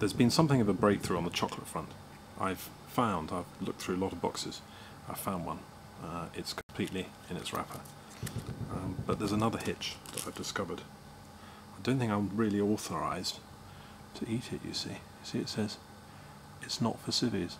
there's been something of a breakthrough on the chocolate front. I've found, I've looked through a lot of boxes, I found one. Uh, it's completely in its wrapper. Um, but there's another hitch that I've discovered. I don't think I'm really authorised to eat it, you see. You see it says, it's not for civvies.